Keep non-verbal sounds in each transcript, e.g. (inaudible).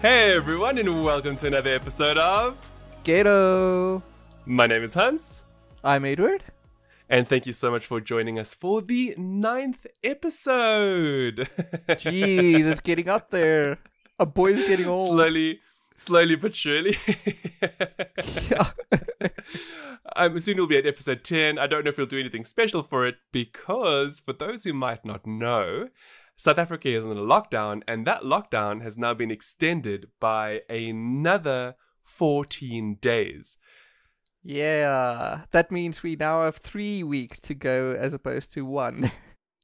Hey everyone, and welcome to another episode of Gato. My name is Hans, I'm Edward. and thank you so much for joining us for the ninth episode. (laughs) Jeez, it's getting up there. A boy's getting old. slowly, slowly but surely. Yeah. um, soon we'll be at episode 10. I don't know if we'll do anything special for it because, for those who might not know, South Africa is in a lockdown, and that lockdown has now been extended by another 14 days. yeah, that means we now have three weeks to go as opposed to one. (laughs)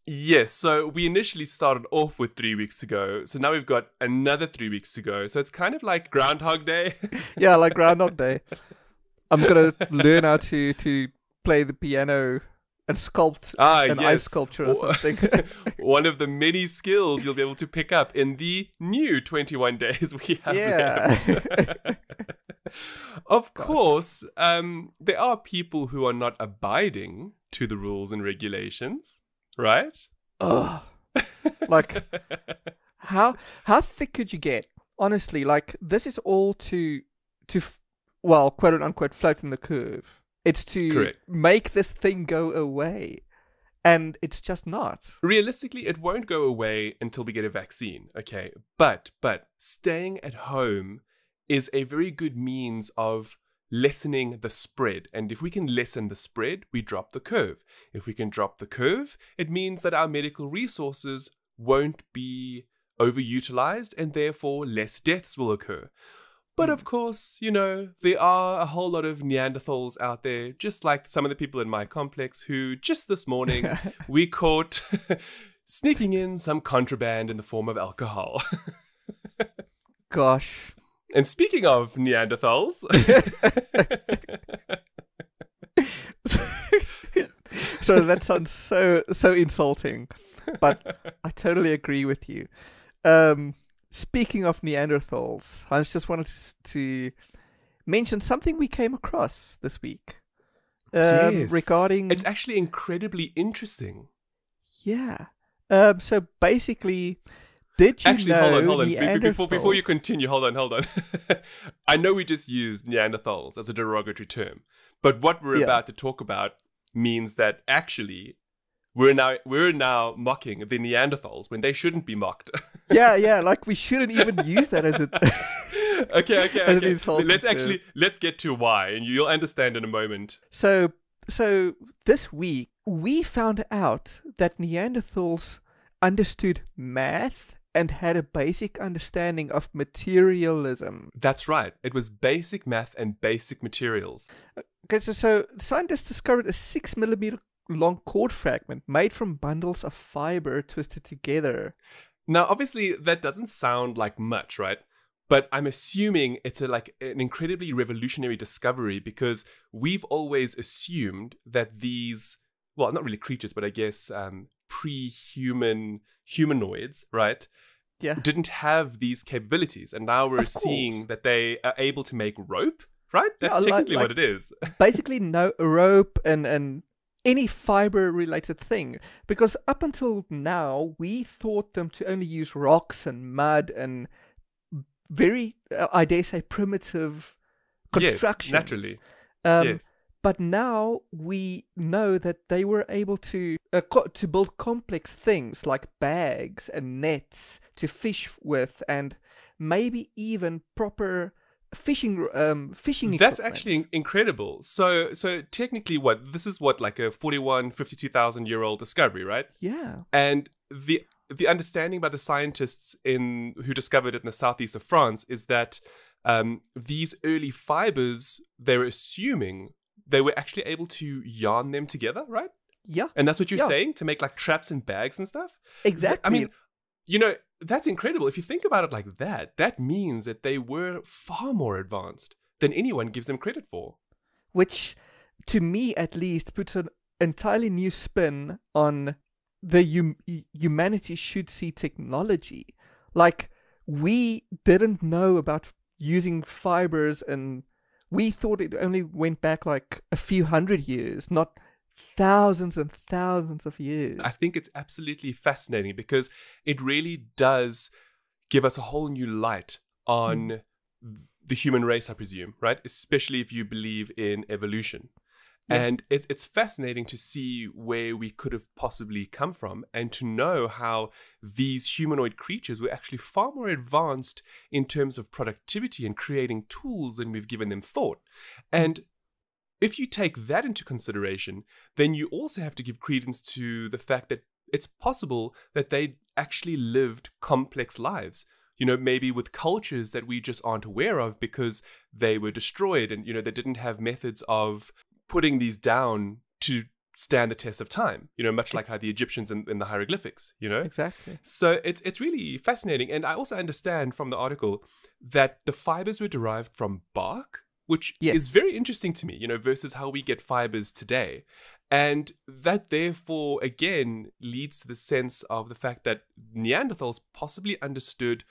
Yes, so we initially started off with three weeks ago, so now we've got another three weeks to go. So it's kind of like Groundhog Day. (laughs) yeah, like Groundhog Day. I'm gonna (laughs) learn how to to play the piano and sculpt ah, an yes. ice sculpture or something. (laughs) One of the many skills you'll be able to pick up in the new 21 days (laughs) we have Yeah. left. (laughs) of course, um, there are people who are not abiding to the rules and regulations, right? Ugh. Like how how thick could you get? Honestly, like this is all to to f- well, quote unquote, flatten the curve. It's to Correct. make this thing go away, and it's just not. realistically it won't go away until we get a vaccine okay? But but staying at home is a very good means of lessening the spread. And if we can lessen the spread we drop the curve. If we can drop the curve it means that our medical resources won't be overutilized and therefore less deaths will occur but of course, you know, there are a whole lot of Neanderthals out there, just like some of the people in my complex who just this morning (laughs) we caught (laughs) sneaking in some contraband in the form of alcohol. Gosh. and speaking of Neanderthals, (laughs) so that sounds so so insulting, but I totally agree with you. Um, speaking of Neanderthals, I just wanted to, to mention something we came across this week. Um, Yes. regarding it's actually incredibly interesting. yeah. Um, so basically, did you Actually, know hold on, hold on. Be- be- Before, before you continue, hold on, hold on. (laughs) I know we just used Neanderthals as a derogatory term, but what we're Yeah. about to talk about means that actually we're now we're now mocking the Neanderthals when they shouldn't be mocked. (laughs) yeah, yeah, like we shouldn't even use that as a (laughs) okay, okay, okay. Let's actually let's get to why, and you'll understand in a moment. So, so this week we found out that Neanderthals understood math and had a basic understanding of materialism. That's right. It was basic math and basic materials. Okay, so, so scientists discovered a six millimeter long cord fragment made from bundles of fiber twisted together. Now, obviously, that doesn't sound like much, right? But I'm assuming it's a, like an incredibly revolutionary discovery because we've always assumed that these, well, not really creatures, but I guess um, pre-human humanoids, right, Yeah, didn't have these capabilities, and now we're Of course. seeing that they are able to make rope, right? That's Yeah, like- technically what it is. (laughs) basically no rope and and any fiber related thing because up until now we thought them to only use rocks and mud and very uh, i dare say primitive constructions yes, naturally. um, yes. but now we know that they were able to uh, co- to build complex things like bags and nets to fish with and maybe even proper fishing um fishing That's equipment. actually incredible. So, so technically, what this is what like a 41, 52,000 year old discovery, right? yeah And the the understanding by the scientists in who discovered it in the southeast of France is that um, these early fibers they're assuming they were actually able to yarn them together, right? yeah And that's what you're Yeah. saying to make like traps and bags and stuff. exactly I mean, you know, that's incredible. If you think about it like that, that means that they were far more advanced than anyone gives them credit for. which to me at least puts an entirely new spin on the hum- humanity should see technology like we didn't know about using fibers and we thought it only went back like a few hundred years not thousands and thousands of years I think it's absolutely fascinating because it really does give us a whole new light on mm. the human race, I presume, right? Especially if you believe in evolution. Yeah. And it, it's fascinating to see where we could have possibly come from and to know how these humanoid creatures were actually far more advanced in terms of productivity and creating tools than we've given them thought. Mm. And if you take that into consideration, then you also have to give credence to the fact that it's possible that they actually lived complex lives. You know, maybe with cultures that we just aren't aware of because they were destroyed and, you know, they didn't have methods of putting these down to stand the test of time, you know, much like how the Egyptians in, in the hieroglyphics, you know? Exactly. So it's it's really fascinating. And I also understand from the article that the fibers were derived from bark, which Yes. is very interesting to me, you know, versus how we get fibers today. And that therefore again leads to the sense of the fact that Neanderthals possibly understood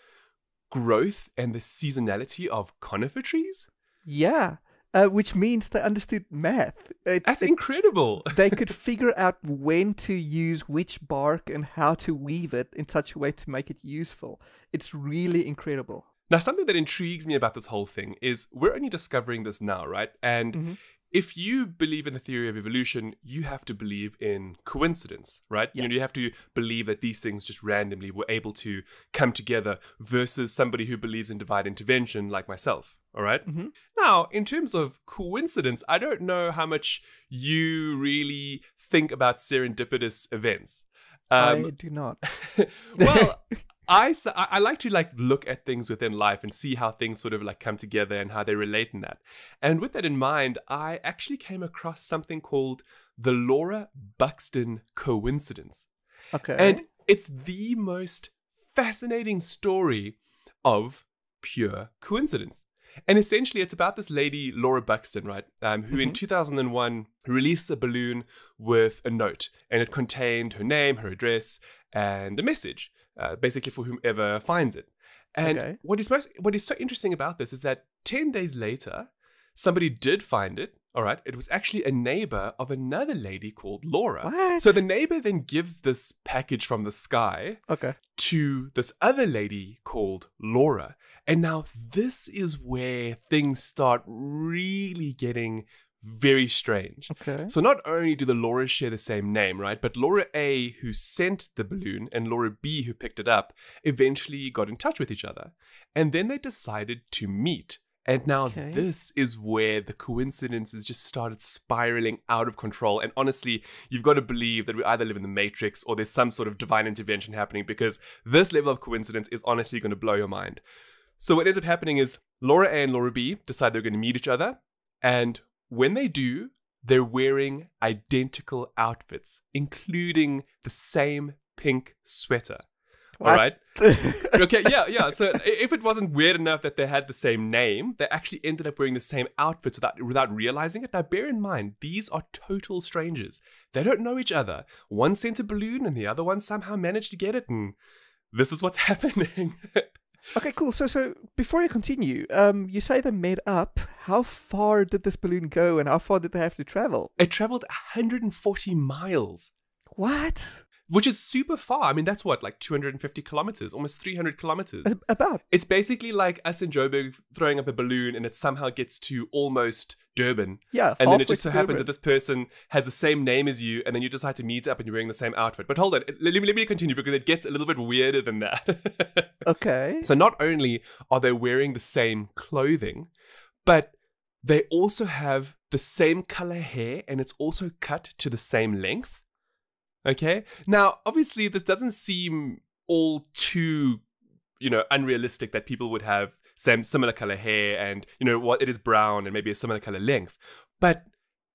growth and the seasonality of conifer trees. Yeah. Uh, which means they understood math. It's, That's it- incredible. (laughs) they could figure out when to use which bark and how to weave it in such a way to make it useful. It's really incredible. Now, something that intrigues me about this whole thing is we're only discovering this now, right? And Mhm. if you believe in the theory of evolution, you have to believe in coincidence, right? Yeah. You know, you have to believe that these things just randomly were able to come together versus somebody who believes in divine intervention like myself, all right? Mhm. Now, in terms of coincidence, I don't know how much you really think about serendipitous events. Um, I do not. (laughs) well, (laughs) I, I like to like look at things within life and see how things sort of like come together and how they relate in that. And with that in mind, I actually came across something called the Laura Buxton coincidence. Okay. And it's the most fascinating story of pure coincidence. And essentially, it's about this lady, Laura Buxton, right? Um, who in 2001 released a balloon with a note, and it contained her name, her address, and a message, uh, basically for whomever finds it. And Okay. what is most, what is so interesting about this is that 10 days later, somebody did find it. All right. It was actually a neighbor of another lady called Laura. What? So the neighbor then gives this package from the sky okay. to this other lady called Laura. And now this is where things start really getting very strange. Okay. So not only do the Lauras share the same name, right? But Laura A, who sent the balloon, and Laura B, who picked it up, eventually got in touch with each other. And then they decided to meet. And now Okay. this is where the coincidences just started spiraling out of control. And honestly, you've got to believe that we either live in the Matrix or there's some sort of divine intervention happening because this level of coincidence is honestly going to blow your mind. So what ends up happening is Laura A and Laura B decide they're going to meet each other. And when they do, they're wearing identical outfits, including the same pink sweater. All What? right. (laughs) okay, yeah, yeah. So if it wasn't weird enough that they had the same name, they actually ended up wearing the same outfits without without realizing it. Now, bear in mind, these are total strangers. They don't know each other. One sent a balloon, and the other one somehow managed to get it, and this is what's (laughs) happening. Okay, cool. So, so before you continue, um, you say they made up. How far did this balloon go, and how far did they have to travel? it traveled 140 miles. What? Which is super far. I mean, that's what, like 250 kilometers, almost 300 kilometers. About. It's basically like us in Joburg throwing up a balloon and it somehow gets to almost Durban. Yeah. And then it just so to happens that this person has the same name as you, and then you decide to meet up and you're wearing the same outfit. But hold on, let me, let me continue because it gets a little bit weirder than that. (laughs) Okay. so, not only are they wearing the same clothing, but they also have the same color hair and it's also cut to the same length. Okay. Now, obviously, this doesn't seem all too, you know, unrealistic that people would have same similar color hair and you know what it is brown and maybe a similar color length, but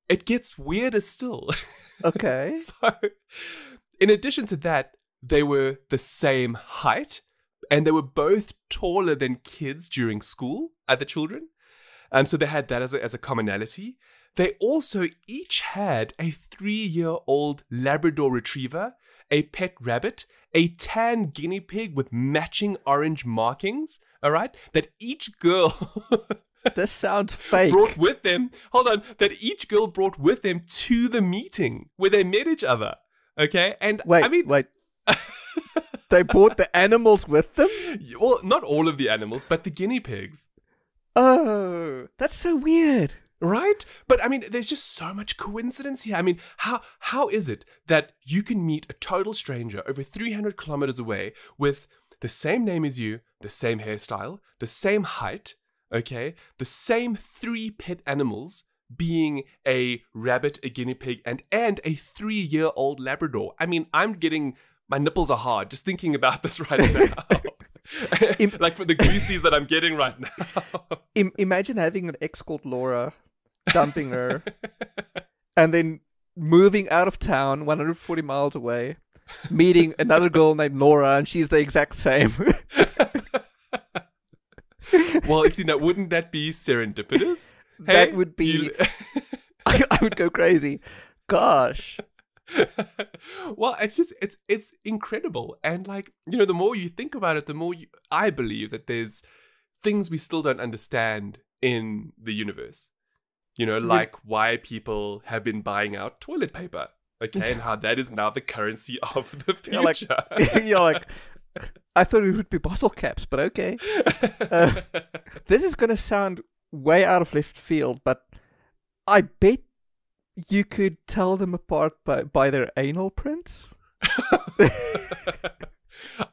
it gets weirder still. (laughs) Okay. so, in addition to that, they were the same height and they were both taller than kids during school, other children. Um, so they had that as a, as a commonality. They also each had a three year old Labrador retriever, a pet rabbit, a tan guinea pig with matching orange markings, all right, that each girl (laughs) This sounds fake. brought with them. Hold on, that each girl brought with them to the meeting where they met each other. Okay, and Wait, I mean, wait. (laughs) they brought the animals with them. Well, not all of the animals, but the guinea pigs. Oh, that's so weird. Right? But I mean, there's just so much coincidence here. I mean, how how is it that you can meet a total stranger over 300 kilometers away with the same name as you, the same hairstyle, the same height, okay, the same three pet animals being a rabbit, a guinea pig, and and a three-year-old Labrador? I mean, I'm getting my nipples are hard just thinking about this right now. (laughs) (laughs) Like for the greasies that I'm getting right now. Imagine having an ex called Laura, dumping her, and then moving out of town 140 miles away, meeting another girl named Laura, and she's the exact same. (laughs) well, you see, now wouldn't that be serendipitous? that would be. you- (laughs) I, I would go crazy. Gosh. (laughs) well, it's just it's it's incredible, and like you know, the more you think about it, the more you, I believe that there's things we still don't understand in the universe. You know, like why people have been buying out toilet paper, okay, and how that is now the currency (laughs) of the Yeah, like- future. (laughs) (laughs) You're like, I thought it would be bottle caps, but okay. Uh, this is going to sound way out of left field, but I bet you could tell them apart by, by their anal prints.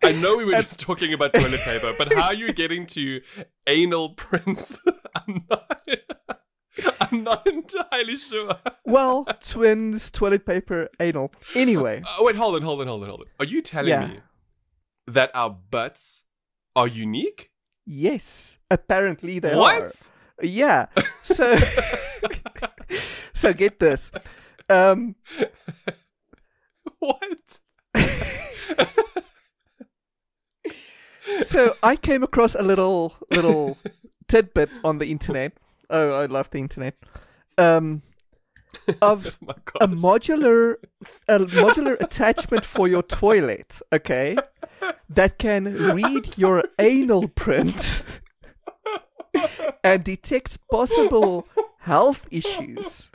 I know we were just talking about toilet paper, but how are you getting to anal prints? I'm not. (laughs) I'm not entirely sure. (laughs) Well, twins, toilet paper, anal. Anyway, Oh, wait, hold on, hold on, hold on, hold on. Are you telling Yeah. me that our butts are unique? yes, apparently they are. what? Yeah. So, (laughs) so get this. Um, What? so I came across a little little tidbit on the internet. Oh, I love the internet. Um, (laughs) of Oh a modular a modular (laughs) attachment for your toilet, okay, that can read your anal print and detect possible health issues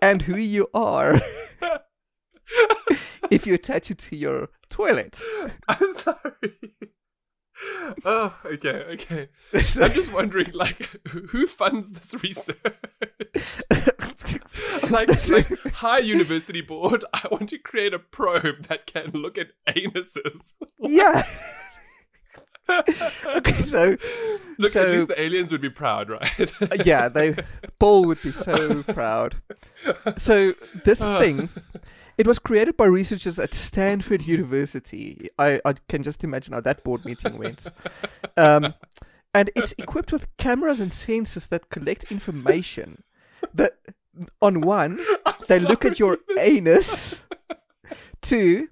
and who you are (laughs) if you attach it to your toilet. I'm sorry. (laughs) Oh, okay, okay. (laughs) I'm just wondering, like, who funds this research? (laughs) like, like, hi, university board. I want to create a probe that can look at anuses. yeah. okay, so Look, So- at least the aliens would be proud, right? Uh, yeah, they Paul would be so proud. So this Ah. thing, it was created by researchers at Stanford University. I, I can just imagine how that board meeting went. Um, and it's equipped with cameras and sensors that collect information. That on one, (laughs) I'm they look at your sorry, anus. (laughs) Two,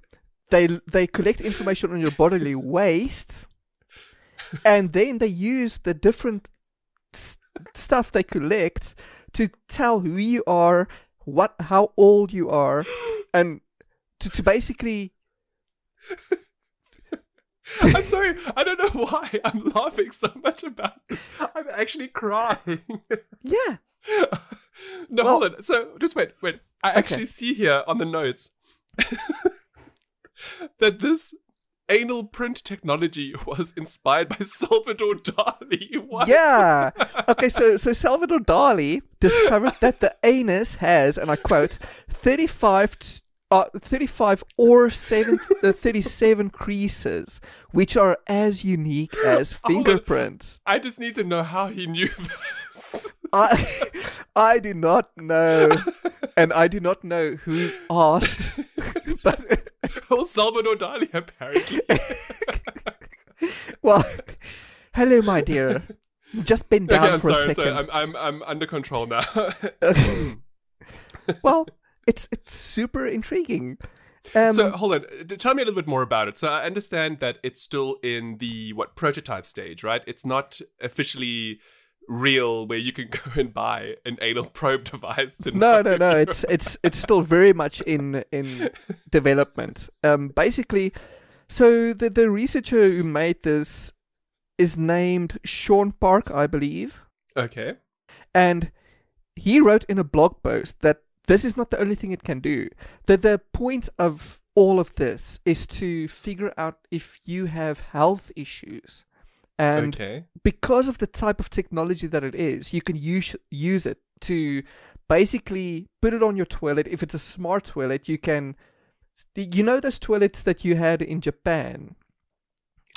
they they collect information on your bodily waste, and then they use the different s- stuff they collect to tell who you are, what, how old you are, (gasps) and to, to basically (laughs) I'm sorry. I don't know why I'm laughing so much about this. I'm actually crying. yeah (laughs) no, Well- hold on. So just wait, wait. I actually see here on the notes (laughs) that this anal print technology (laughs) was inspired by Salvador Dali. (laughs) What? Yeah. Okay, so so Salvador Dali discovered that the (laughs) anus has, and I quote, 35 t- uh, 35 or 7, uh, 37 creases, which are as unique (laughs) as Hold on. fingerprints. I just need to know how he knew this. I, (laughs) I do not know, and I do not know who asked, (laughs) but well, Salvador Dali apparently. well, hello, my dear. Just bend down okay, I'm for sorry. a I'm second. sorry. I'm, I'm I'm under control now. well, it's it's super intriguing. Um, so hold on, D- tell me a little bit more about it. So I understand that it's still in the what prototype stage, right? It's not officially real where you can (laughs) go and buy an anal (laughs) probe device. To no, no, no. It's it's it's still very much in in (laughs) development. Um, basically, so the the researcher who made this is named Sean Park, I believe, okay. and he wrote in a blog post that this is not the only thing it can do. That the point of all of this is to figure out if you have health issues. And okay. because of the type of technology that it is, you can use use it to basically put it on your toilet. If it's a smart toilet, you can. You know those toilets that you had in Japan.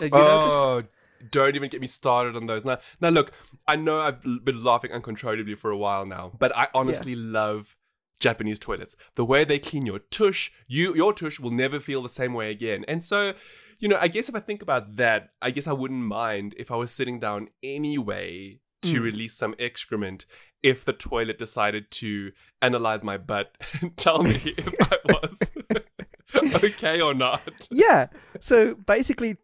Uh, you oh, don't even get me started on those. Now, now look, I know I've been laughing uncontrollably for a while now, but I honestly love Japanese toilets. The way they clean your tush, you your tush will never feel the same way again. And so, you know, I guess if I think about that, I guess I wouldn't mind if I was sitting down anyway to Mm. release some excrement if the toilet decided to analyze my butt (laughs) and tell me (laughs) if I was (laughs) okay or not. yeah. So basically,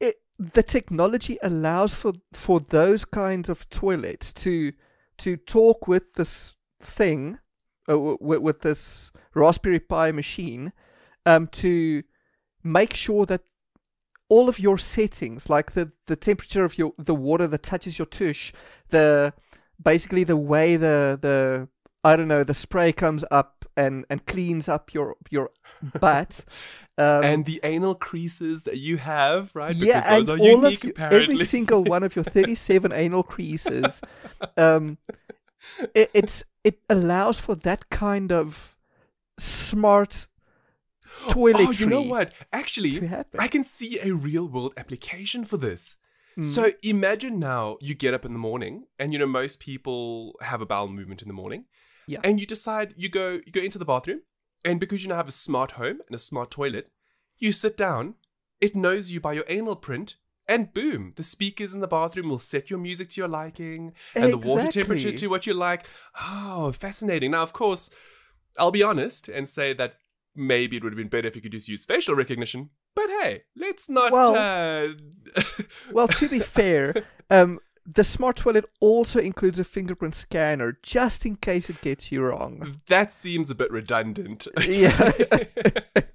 it, the technology allows for for those kinds of toilets to to talk with this thing, uh, w- with this Raspberry Pi machine, um, to make sure that all of your settings, like the the temperature of your the water that touches your tush, the basically the way the the I don't know the spray comes up and and cleans up your your (laughs) butt. Um, and the anal creases that you have, right? yeah, Because those and are all unique, of you, apparently. every single one of your 37 (laughs) anal creases, um, it, it's it allows for that kind of smart toiletry. oh, you know what? Actually, I can see a real world application for this. Mm. So imagine now you get up in the morning, and you know most people have a bowel movement in the morning. Yeah. And you decide you go you go into the bathroom, and because you now have a smart home and a smart toilet, you sit down. It knows you by your anal print, and boom, the speakers in the bathroom will set your music to your liking and the water temperature to what you like. Oh, fascinating. Now, of course, I'll be honest and say that maybe it would have been better if you could just use facial recognition. But hey, let's not. Well- uh, (laughs) Well, to be fair, (laughs) um, the smart toilet also includes a fingerprint scanner just in case it gets you wrong. that seems a bit redundant. Yeah. (laughs)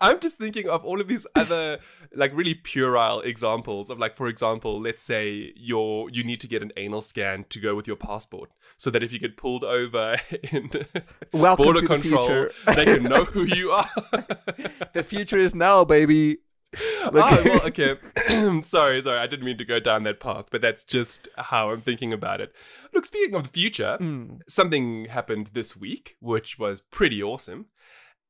I'm just thinking of all of these other like really puerile examples of like for example, let's say you're you need to get an anal scan to go with your passport so that if you get pulled over (laughs) in Welcome border the control, they can know who you are. (laughs) The future is now, baby. Look- oh, well, (laughs) okay. (clears throat) sorry, sorry. I didn't mean to go down that path, but that's just how I'm thinking about it. Look, speaking of the future, Mm. something happened this week, which was pretty awesome.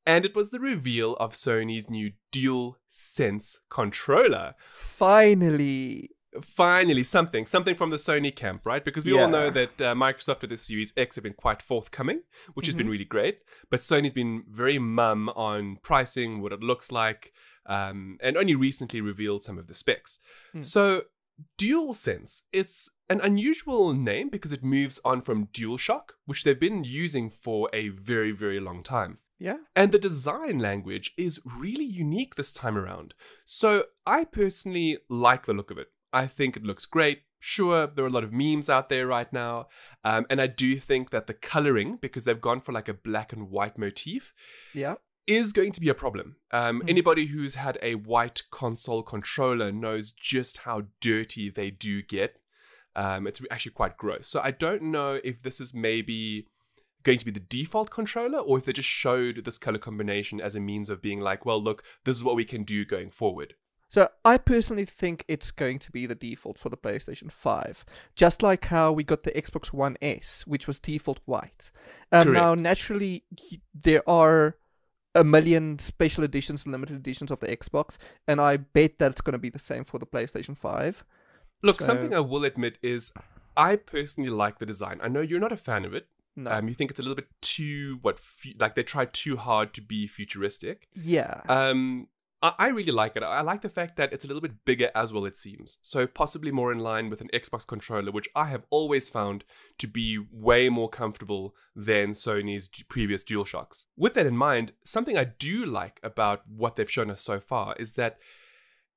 And it was the reveal of Sony's new Dual Sense controller. Finally. Finally, something, something from the Sony camp, right? Because we all know that uh, Microsoft with the Series X have been quite forthcoming, which has been Mhm. really great. But Sony's been very mum on pricing, what it looks like, um, and only recently revealed some of the specs. Hmm. So, DualSense, it's an unusual name because it moves on from DualShock, which they've been using for a very, very long time. Yeah. And the design language is really unique this time around. So I personally like the look of it. I think it looks great. Sure, there are a lot of memes out there right now. Um, and I do think that the coloring, because they've gone for like a black and white motif, Yeah. is going to be a problem. Um, Hmm. Anybody who's had a white console controller knows just how dirty they do get. Um, it's actually quite gross. So I don't know if this is maybe going to be the default controller or if they just showed this color combination as a means of being like, well, look, this is what we can do going forward. So I personally think it's going to be the default for the PlayStation 5. Just like how we got the Xbox One S, which was default white. Um, now, naturally, there are a million special editions and limited editions of the Xbox, and I bet that it's going to be the same for the PlayStation 5. Look, So- something I will admit is I personally like the design. I know you're not a fan of it. No. Um, you think it's a little bit too what fu- like they try too hard to be futuristic. yeah. Um, I, I really like it. I like the fact that it's a little bit bigger as well. It seems so possibly more in line with an Xbox controller, which I have always found to be way more comfortable than Sony's d- previous DualShocks. With that in mind, something I do like about what they've shown us so far is that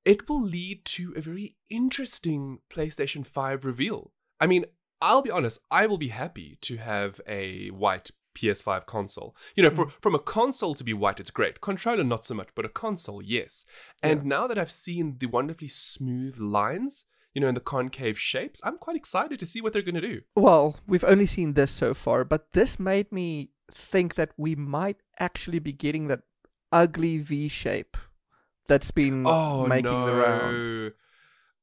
it will lead to a very interesting PlayStation 5 reveal. I mean, I'll be honest, I will be happy to have a white PS5 console. You know, for, mm. from a console to be white, it's great. Controller, not so much, but a console, yes. And now that I've seen the wonderfully smooth lines, you know, in the concave shapes, I'm quite excited to see what they're going to do. Well, we've only seen this so far, but this made me think that we might actually be getting that ugly V shape that's been Oh making no. the rounds.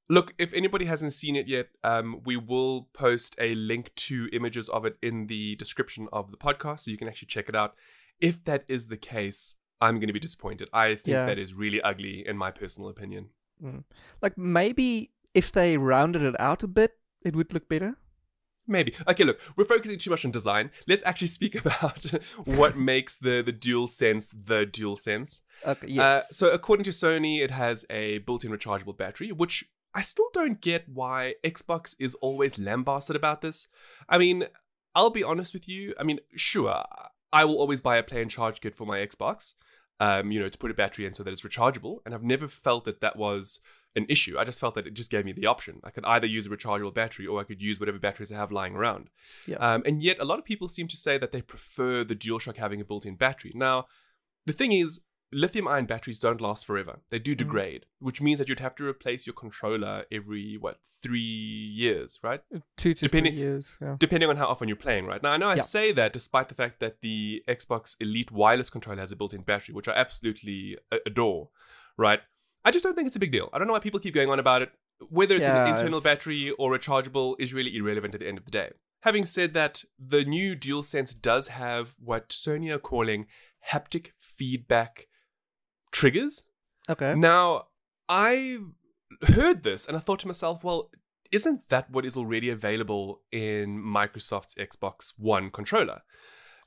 Look, if anybody hasn't seen it yet, um, we will post a link to images of it in the description of the podcast, so you can actually check it out. If that is the case, I'm going to be disappointed. I think Yeah. that is really ugly, in my personal opinion. Like maybe if they rounded it out a bit, it would look better. Maybe. Okay, look, we're focusing too much on design. Let's actually speak (laughs) about what makes the the DualSense the DualSense. Okay, Uh, yes. so according to Sony, it has a built-in rechargeable battery, which I still don't get why Xbox is always lambasted about this. I mean, I'll be honest with you. I mean, sure, I will always buy a play and charge kit for my Xbox, um, you know, to put a battery in so that it's rechargeable, and I've never felt that that was an issue. I just felt that it just gave me the option. I could either use a rechargeable battery or I could use whatever batteries I have lying around. Yeah. Um, and yet, a lot of people seem to say that they prefer the DualShock having a built-in battery. Now, the thing is, lithium-ion batteries don't last forever. They do mm. degrade, which means that you'd have to replace your controller every what three years, right? Uh, two to depending- three years. Yeah. Depending on how often you're playing, right? Now, I know I Yeah. say that despite the fact that the Xbox Elite wireless controller has a built-in battery, which I absolutely uh, adore, right? I just don't think it's a big deal. I don't know why people keep going on about it. Whether it's Yeah, an internal it's- battery or rechargeable is really irrelevant at the end of the day. Having said that, the new DualSense does have what Sony are calling haptic feedback triggers. Okay. Now, I heard this and I thought to myself, well, isn't that what is already available in Microsoft's Xbox One controller?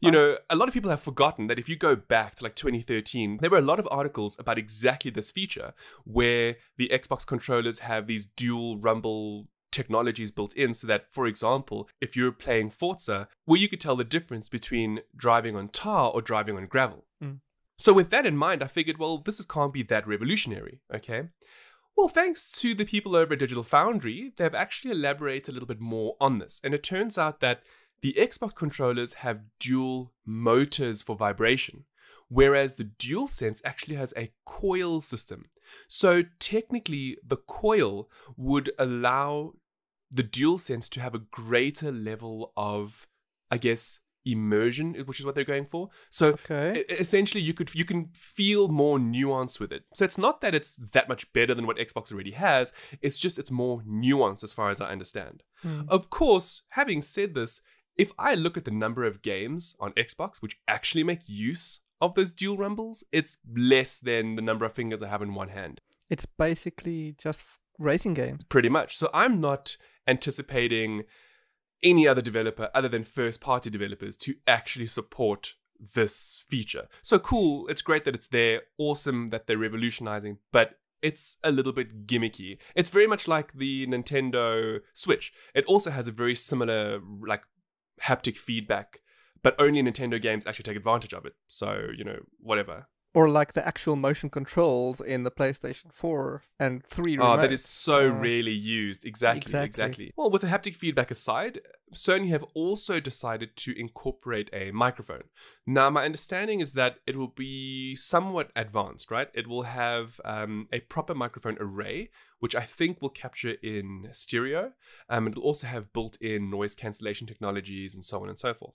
You Oh. know, a lot of people have forgotten that if you go back to like 2013, there were a lot of articles about exactly this feature where the Xbox controllers have these dual rumble technologies built in so that, for example, if you're playing Forza, where you could tell the difference between driving on tar or driving on gravel. Mm. So, with that in mind, I figured, well, this can't be that revolutionary, okay? Well, thanks to the people over at Digital Foundry, they've actually elaborated a little bit more on this. And it turns out that the Xbox controllers have dual motors for vibration, whereas the DualSense actually has a coil system. So technically, the coil would allow the DualSense to have a greater level of, I guess, immersion, which is what they're going for. So Okay. Essentially you could you can feel more nuance with it so it's not that it's that much better than what xbox already has it's just it's more nuanced as far as i understand Hmm. of course having said this if i look at the number of games on xbox which actually make use of those dual rumbles it's less than the number of fingers i have in one hand It's basically just racing games. pretty much so i'm not anticipating any other developer other than first party developers to actually support this feature. So cool, it's great that it's there, awesome that they're revolutionizing, but it's a little bit gimmicky. It's very much like the Nintendo Switch. It also has a very similar like haptic feedback, but only Nintendo games actually take advantage of it. So, you know, whatever. Or like the actual motion controls in the PlayStation 4 and 3 Oh, that remotes. is so Uh, rarely used. Exactly, exactly. exactly. Well, with the haptic feedback aside, Sony have also decided to incorporate a microphone. Now, my understanding is that it will be somewhat advanced, right? It will have um, a proper microphone array, which I think will capture in stereo. Um, it'll also have built-in noise cancellation technologies and so on and so forth.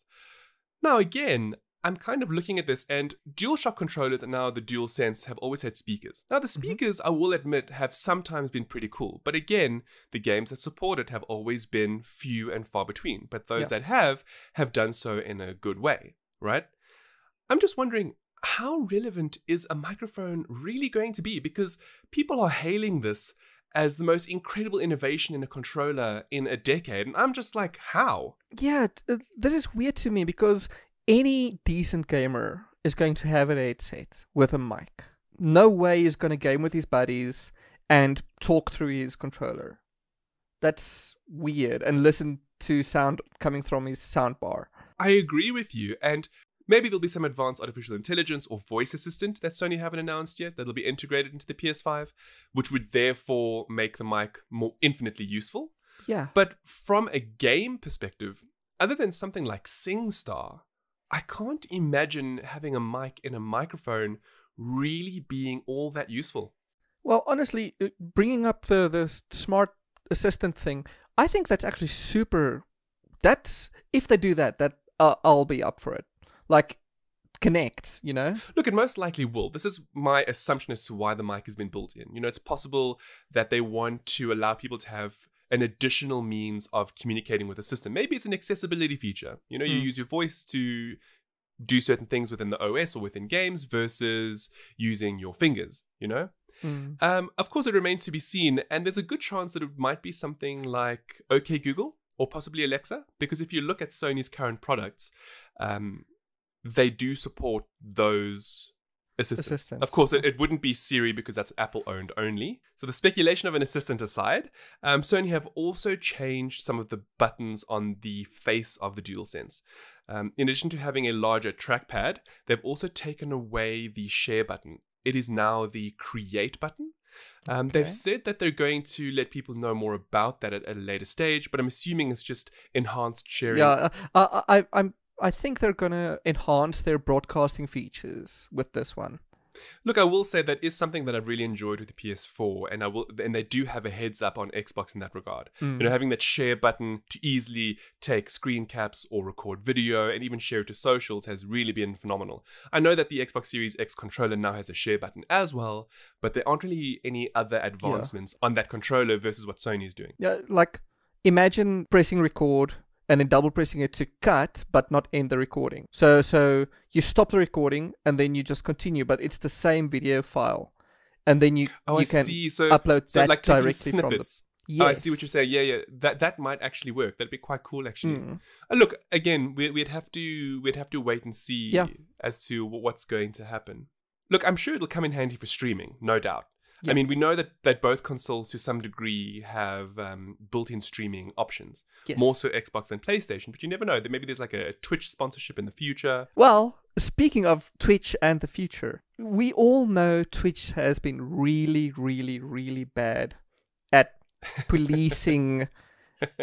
Now, again, I'm kind of looking at this, and DualShock controllers and now the DualSense have always had speakers. Now, the speakers, I will admit, have sometimes been pretty cool, but again, the games that support it have always been few and far between. But those Yeah. that have, have done so in a good way, right? I'm just wondering how relevant is a microphone really going to be? Because people are hailing this as the most incredible innovation in a controller in a decade, and I'm just like, how? Yeah, uh, this is weird to me because any decent gamer is going to have an headset with a mic. No way he's going to game with his buddies and talk through his controller. That's weird. And listen to sound coming from his soundbar. I agree with you, and maybe there'll be some advanced artificial intelligence or voice assistant that Sony haven't announced yet that'll be integrated into the PS5, which would therefore make the mic more infinitely useful. Yeah. But from a game perspective, other than something like SingStar, I can't imagine having a mic in a microphone really being all that useful. Well, honestly, uh, bringing up the the smart assistant thing, I think that's actually super. That's if they do that, that uh, I'll be up for it. Like Kinect. You know. Look, it most likely will. This is my assumption as to why the mic has been built in. You know, it's possible that they want to allow people to have an additional means of communicating with the system. Maybe it's an accessibility feature. You know, you Mm. use your voice to do certain things within the OS or within games versus using your fingers, you know? Mm. Um, of course, it remains to be seen, and there's a good chance that it might be something like OK Google or possibly Alexa, because if you look at Sony's current products, um, they do support those assistants. Assistants. Of course, it, it wouldn't be Siri because that's Apple owned only. So, the speculation of an assistant aside, um, Sony have also changed some of the buttons on the face of the DualSense. Um, in addition to having a larger trackpad, they've also taken away the share button. It is now the create button. Um, They've said that they're going to let people know more about that at, at a later stage, but I'm assuming it's just enhanced sharing. Yeah, uh, I, I, I'm. I think they're gonna enhance their broadcasting features with this one. Look, I will say that is something that I've really enjoyed with the PS4, and I will, and they do have a heads up on Xbox in that regard. Mm. You know, having that share button to easily take screen caps or record video and even share it to socials has really been phenomenal. I know that the Xbox Series X controller now has a share button as well, but there aren't really any other advancements on that controller versus what Sony is doing. Yeah, like imagine pressing record and then double pressing it to cut but not end the recording. So so you stop the recording and then you just continue, but it's the same video file. And then you Oh, you I can see. So, upload so that like directly from the snippets. Yes. Oh, I see what you're saying. Yeah, yeah. That that might actually work. That'd be quite cool, actually. Mm. Uh, look, again, we, we'd have to we'd have to wait and see Yeah. as to what's going to happen. Look, I'm sure it'll come in handy for streaming, no doubt. I mean, we know that, that both consoles to some degree have um, built-in streaming options. Yes. More so Xbox than PlayStation, but you never know. That Maybe there's like a Twitch sponsorship in the future. Well, speaking of Twitch and the future, we all know Twitch has been really, really, really bad at (laughs) policing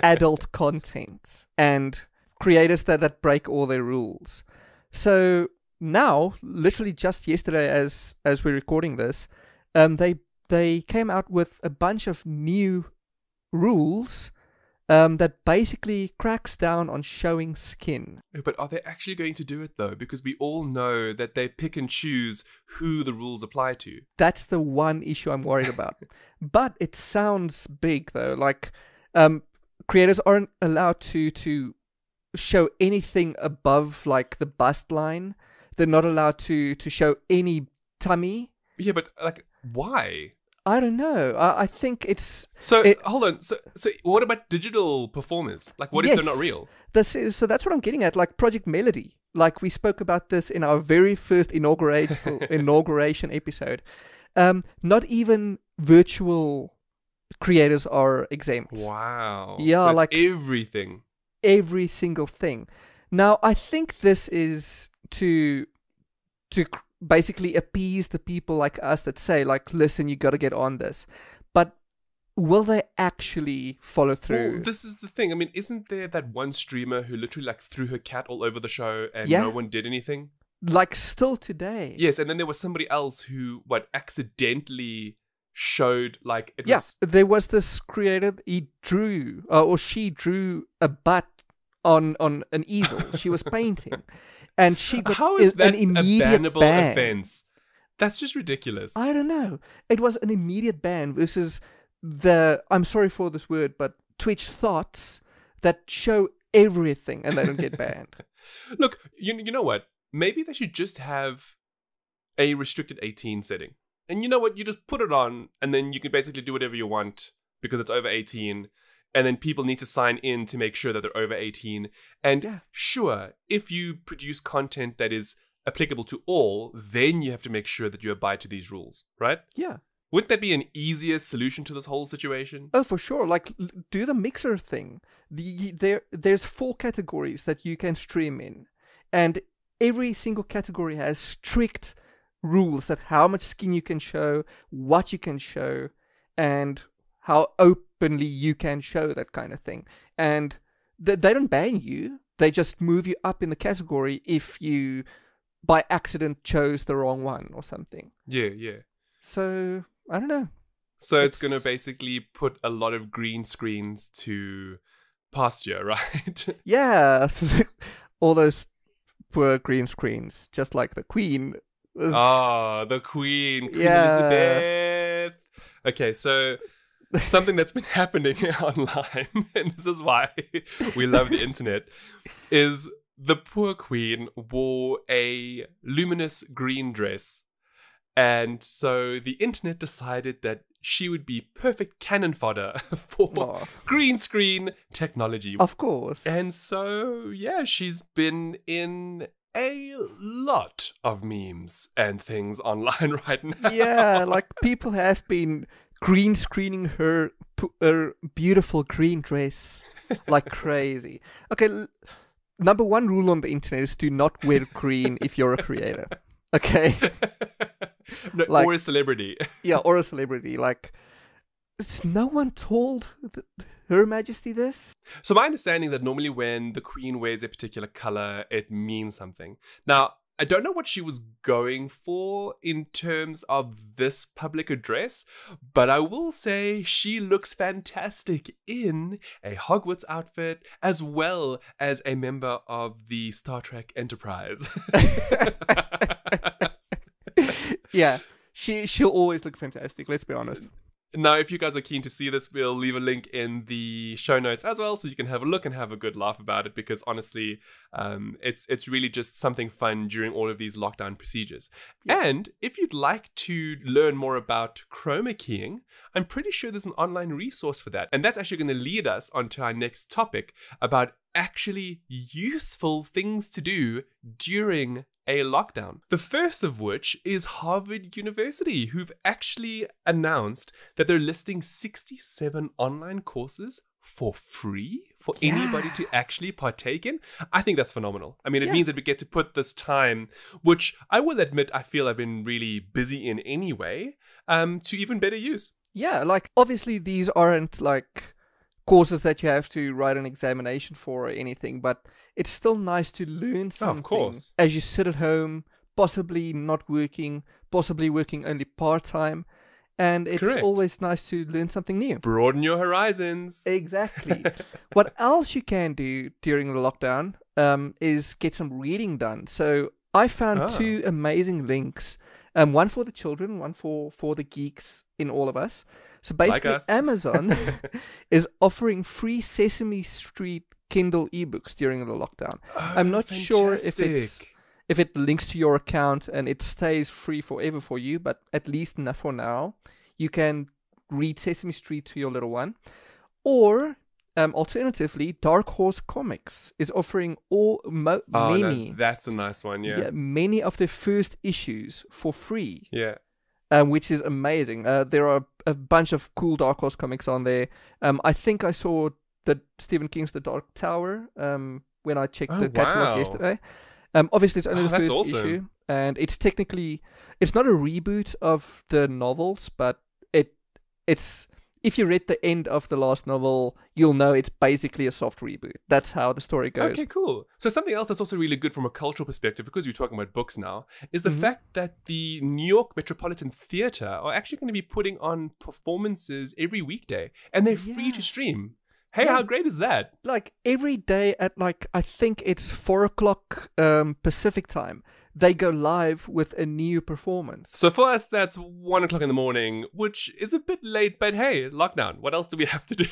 adult content and creators that, that break all their rules. So now, literally just yesterday, as as we're recording this, um, they they came out with a bunch of new rules um, that basically cracks down on showing skin. But are they actually going to do it though? Because we all know that they pick and choose who the rules apply to. That's the one issue I'm worried about. (laughs) but it sounds big though. Like um, creators aren't allowed to to show anything above like the bust line. They're not allowed to to show any tummy. Yeah, but like, why? I don't know. I, I think it's So It- hold on. So so what about digital performers? Like, what if they're not real? this is so that's what I'm getting at. Like Project Melody. Like we spoke about this in our very first inauguration (laughs) inauguration episode. Um, not even virtual creators are exempt. Wow. Yeah, So like- everything. every single thing. Now, I think this is to to basically appease the people like us that say like listen, you got to get on this. But will they actually follow through? Well, this is the thing. I mean, isn't there that one streamer who literally like threw her cat all over the show and Yeah. no one did anything? like still today. Yes, and then there was somebody else who what accidentally showed like it Yeah, was there was this creator. He drew, uh, or she drew a butt on on an easel. she was painting, and she got How is that an immediate a ban. offense? That's just ridiculous. I don't know. It was an immediate ban versus the. I'm sorry for this word, but Twitch thoughts that show everything and they don't get banned. (laughs) Look, you you know what? Maybe they should just have a restricted 18 setting. And you know what? You just put it on, and then you can basically do whatever you want because it's over 18. And then people need to sign in to make sure that they're over 18. And Yeah. sure, if you produce content that is applicable to all, then you have to make sure that you abide to these rules, right? Yeah. Wouldn't that be an easier solution to this whole situation? Oh, for sure. Like, do the Mixer thing. The there, there's four categories that you can stream in, and every single category has strict rules that how much skin you can show, what you can show, and how openly you can show that kind of thing. And th- they don't ban you; they just move you up in the category if you, by accident, chose the wrong one or something. Yeah, yeah. So I don't know. So it's, going to basically put a lot of green screens to pasture, (laughs) right? Yeah, (laughs) all those poor green screens, just like the Queen. Ah, the Queen, Queen Yeah. Elizabeth. Okay, so (laughs) something that's been happening (laughs) online, and this is why (laughs) we love the internet, is the poor Queen wore a luminous green dress. And so the internet decided that she would be perfect cannon fodder for Aw, green screen technology. of course. And so, yeah, she's been in a lot of memes and things online right now. yeah, like people have been green screening her, her beautiful green dress like (laughs) crazy. Okay, l- number one rule on the internet is do not wear green if you're a creator. Okay, (laughs) no, Like- or a celebrity. (laughs) yeah, or a celebrity. Like, has no one told Her Majesty this? So my understanding that normally when the queen wears a particular color, it means something. Now, I don't know what she was going for in terms of this public address, but I will say she looks fantastic in a Hogwarts outfit as well as a member of the Star Trek Enterprise. (laughs) (laughs) yeah, she she'll always look fantastic. Let's be honest. Now, if you guys are keen to see this, we'll leave a link in the show notes as well, so you can have a look and have a good laugh about it. Because honestly, um, it's it's really just something fun during all of these lockdown procedures. And if you'd like to learn more about chroma keying, I'm pretty sure there's an online resource for that, and that's actually going to lead us onto our next topic about actually useful things to do during a lockdown. The first of which is Harvard University, who've actually announced that they're listing 67 online courses for free for anybody to actually partake in. I think that's phenomenal. I mean, it Yeah. means that we get to put this time, which I will admit I feel I've been really busy in anyway, um, to even better use. Yeah, like obviously these aren't like courses that you have to write an examination for or anything, but it's still nice to learn Oh, something of course. as you sit at home, possibly not working, possibly working only part time, and it's Correct. always nice to learn something new. Broaden your horizons. Exactly. (laughs) what else you can do during the lockdown um, is get some reading done. So I found Ah. two amazing links. Um, one for the children, one for for the geeks in all of us. So basically, us. Amazon (laughs) (laughs) is offering free Sesame Street Kindle ebooks during the lockdown. I'm Oh, not sure if it's if it links to your account and it stays free forever for you, but at least for now, you can read Sesame Street to your little one. Or um, alternatively, Dark Horse Comics is offering all mo- Oh, no, many that's a nice one. Yeah. yeah, many of their first issues for free, Yeah. um, which is amazing. Uh, there are a bunch of cool Dark Horse comics on there. Um, I think I saw the Stephen King's The Dark Tower um, when I checked Oh, the catalog wow. yesterday. Um, obviously, it's only Oh, the first awesome. issue, and it's technically it's not a reboot of the novels, but it it's if you read the end of the last novel, you'll know it's basically a soft reboot. That's how the story goes. Okay, cool. So something else that's also really good from a cultural perspective, because we're talking about books now, is the Mhm. fact that the New York Metropolitan Theater are actually going to be putting on performances every weekday, and they're free to stream. Hey, Yeah. how great is that? like every day at like I think it's four o'clock um, Pacific time. They go live with a new performance. So for us, that's one o'clock in the morning, which is a bit late, but hey, lockdown. What else do we have to do?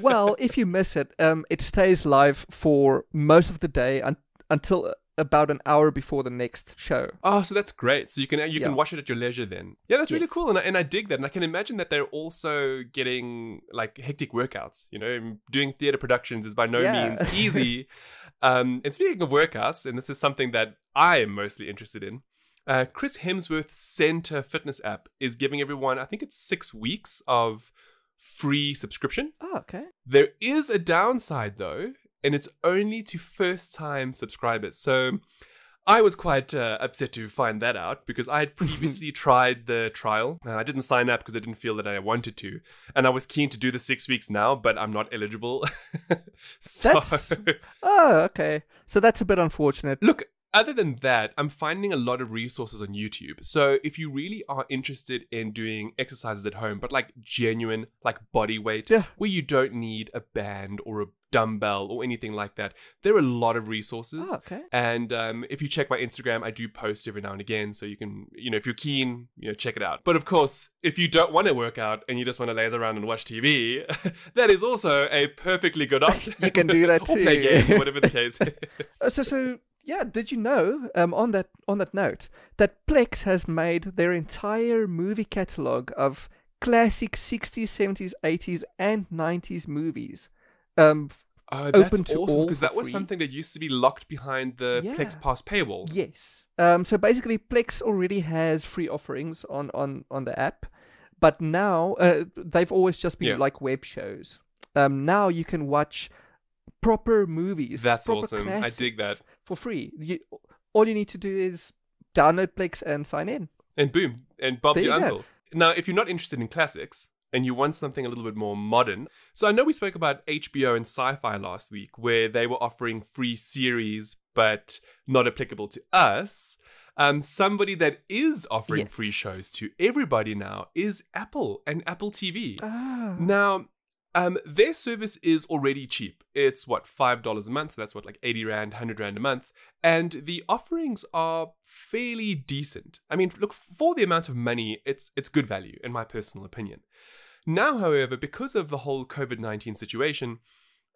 well, if you miss it, um, it stays live for most of the day un- until about an hour before the next show. Oh, so that's great. So you can you Yeah. can watch it at your leisure then. Yeah, that's really cool, and I, and I dig that. And I can imagine that they're also getting like hectic workouts. You know, doing theater productions is by no Yeah. means (laughs) easy. um, and speaking of workouts, and this is something that I am mostly interested in. Uh, Chris Hemsworth's Centr Fitness app is giving everyone, I think it's six weeks of free subscription. Oh, okay. There is a downside though, and it's only to first time subscribers. So I was quite uh, upset to find that out because I had (laughs) previously tried the trial. Uh, I didn't sign up because I didn't feel that I wanted to. And I was keen to do the six weeks now, but I'm not eligible. (laughs) so, That's- Oh, okay. So that's a bit unfortunate. look, other than that, I'm finding a lot of resources on YouTube. So if you really are interested in doing exercises at home, but like genuine, like body weight, Yeah. where you don't need a band or a dumbbell or anything like that, there are a lot of resources. Oh, okay. And um, if you check my Instagram, I do post every now and again, so you can, you know, if you're keen, you know, check it out. But of course, if you don't want to work out and you just want to laze around and watch TV, (laughs) that is also a perfectly good (laughs) option. You can do that too. (laughs) or play games, whatever the case is. Uh, so so yeah, did you know um on that on that note that Plex has made their entire movie catalog of classic 60s, 70s, 80s and 90s movies um Oh, that's Open to awesome because that was free. something that used to be locked behind the Yeah. Plex Pass paywall. yes. Um so basically Plex already has free offerings on on on the app, but now uh, they've always just been Yeah. like web shows. Um now you can watch proper movies. That's proper awesome. I dig that. For free. You, all you need to do is download Plex and sign in. And boom, and Bob's There your you go. uncle. Now, if you're not interested in classics and you want something a little bit more modern, so I know we spoke about HBO and sci fi last week where they were offering free series but not applicable to us. Um, somebody that is offering Yes. free shows to everybody now is Apple and Apple TV. Ah. Now, um, their service is already cheap. It's what five dollars a month. So that's what like eighty rand, hundred rand a month, and the offerings are fairly decent. I mean, look for the amount of money, it's it's good value in my personal opinion. Now, however, because of the whole COVID nineteen situation.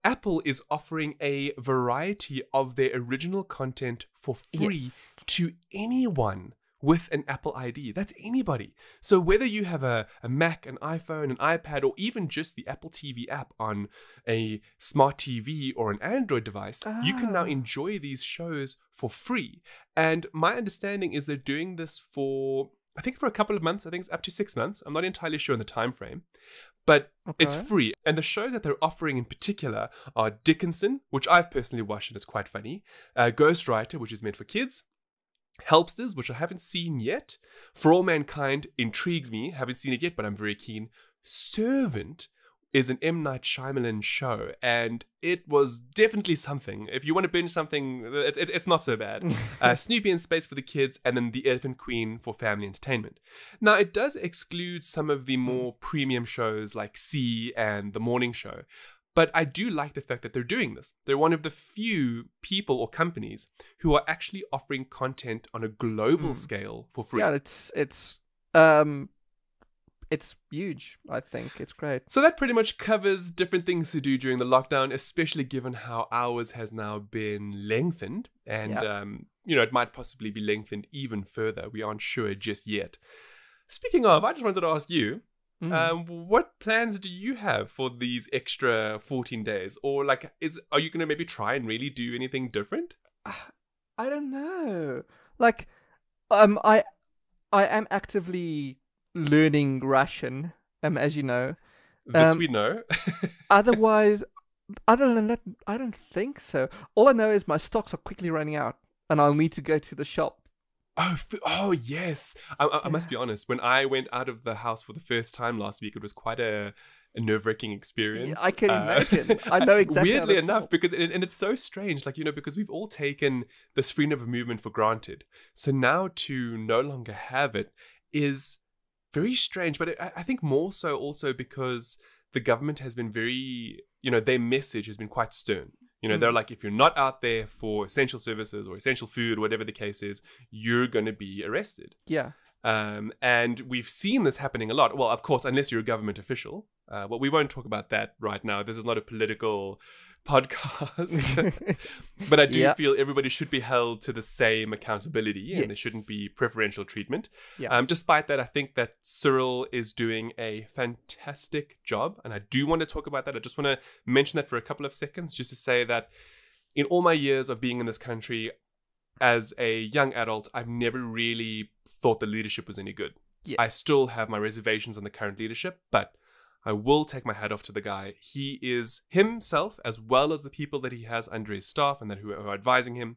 Apple is offering a variety of their original content for free Yes. to anyone with an Apple ID. That's anybody. So whether you have a, a Mac, an iPhone, an iPad, or even just the Apple TV app on a smart TV or an Android device, you can now Ah. enjoy these shows for free. And my understanding is they're doing this for I think for a couple of months. I think it's up to six months. I'm not entirely sure on the time frame. But it's free. And the shows that they're offering in particular are Dickinson, which I've personally watched and it's quite funny, uh, Ghostwriter, which is meant for kids, Helpsters, which I haven't seen yet, For All Mankind intrigues me, haven't seen it yet, but I'm very keen. Servant is an M. Night Shyamalan show, and it was definitely something. If you want to binge something, it, it- it's not so bad. (laughs) uh, Snoopy in Space for the kids, and then The Elephant Queen for family entertainment. Now, it does exclude some of the more premium shows like See and The Morning Show, but I do like the fact that they're doing this. They're one of the few people or companies who are actually offering content on a global Mm. scale for free. Yeah, it's it's um it's huge. I think it's great. So that pretty much covers different things to do during the lockdown, especially given how ours has now been lengthened, and Yeah. um, you know it might possibly be lengthened even further. We aren't sure just yet. Speaking of, I just wanted to ask you, Mm. um, what plans do you have for these extra fourteen days, or like, is are you going to maybe try and really do anything different? I don't know. Like, um, I, I am actively learning Russian. Um, as you know. This Um, we know. (laughs) Otherwise, other than that, I don't think so. All I know is my stocks are quickly running out, and I'll need to go to the shop. Oh, oh yes. I, I, I must be honest. When I went out of the house for the first time last week, it was quite a, a nerve-wracking experience. I can Uh, imagine. I know (laughs) exactly. Weirdly enough, felt. because and, and it's so strange, like you know, because we've all taken this freedom of movement for granted. So now to no longer have it is very strange. But I, I think more so also because the government has been very, you know, their message has been quite stern. You know, Mm. they're like, if you're not out there for essential services or essential food, whatever the case is, you're going to be arrested. yeah. Um, and we've seen this happening a lot. Well, of course, unless you're a government official. Uh, well, we won't talk about that right now. This is not a political podcast. (laughs) (laughs) but I do Yeah. feel everybody should be held to the same accountability and there shouldn't be preferential treatment. Yeah. Um, despite that, I think that Cyril is doing a fantastic job. And I do want to talk about that. I just want to mention that for a couple of seconds, just to say that in all my years of being in this country, as a young adult, I've never really thought the leadership was any good. Yeah. I still have my reservations on the current leadership, but I will take my hat off to the guy. He is himself, as well as the people that he has under his staff and that who are advising him.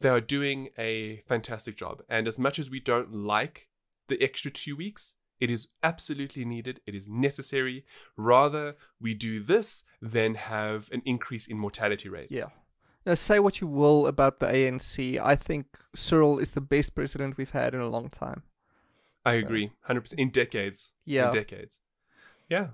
They are doing a fantastic job. And as much as we don't like the extra two weeks, it is absolutely needed. It is necessary. Rather, we do this than have an increase in mortality rates. Yeah. Now, say what you will about the ANC. I think Cyril is the best president we've had in a long time. I So- agree, hundred percent in decades. Yeah. in decades. Yeah.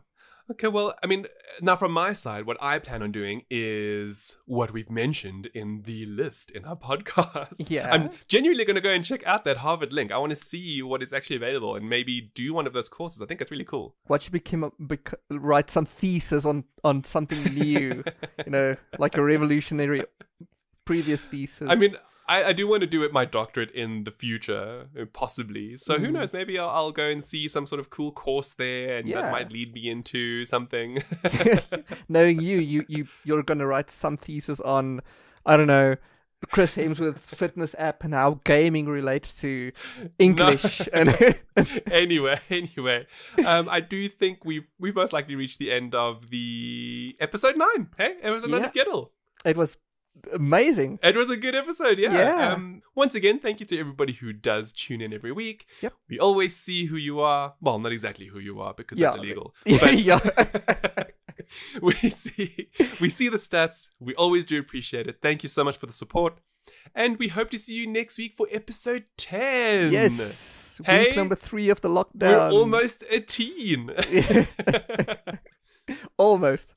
Okay, well, I mean, now from my side, what I plan on doing is what we've mentioned in the list in our (laughs) podcast. Yeah. I'm genuinely going to go and check out that Harvard link. I want to see what is actually available and maybe do one of those courses. I think it's really cool. Watch you become write some thesis on on something new. (laughs) you know, like a revolutionary previous thesis. I mean, I, I do want to do it my doctorate in the future, uh, possibly. So who Mm. knows? Maybe I'll, I'll go and see some sort of cool course there, and Yeah. that might lead me into something. (laughs) knowing you, you you you're gonna write some thesis on, I don't know, Chris Hemsworth's (laughs) fitness app and how gaming relates to English and (laughs) anyway, anyway, um, I do think we've we've most likely reached the end of the episode nine. Hey, episode nine of GETL. it was amazing. It was a good episode, yeah. Yeah. Um, once again, thank you to everybody who does tune in every week. Yep. We always see who you are. Well, not exactly who you are because that's illegal. (laughs) Yeah, But yeah. (laughs) we see we see the stats. We always do appreciate it. Thank you so much for the support. And we hope to see you next week for episode 10. Yes, Hey, week number three of the lockdown. We're almost a teen. (laughs) almost.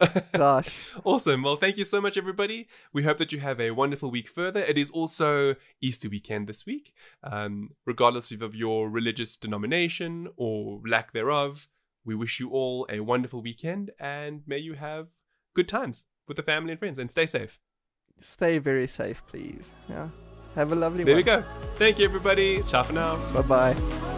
(laughs) Gosh, Awesome. Well, thank you so much, everybody. We hope that you have a wonderful week further. It is also Easter weekend this week. Um, regardless of your religious denomination or lack thereof, we wish you all a wonderful weekend and may you have good times with the family and friends and stay safe. stay very safe, please. Yeah, have a lovely There one. we go. Thank you, everybody. Ciao for now. Bye bye.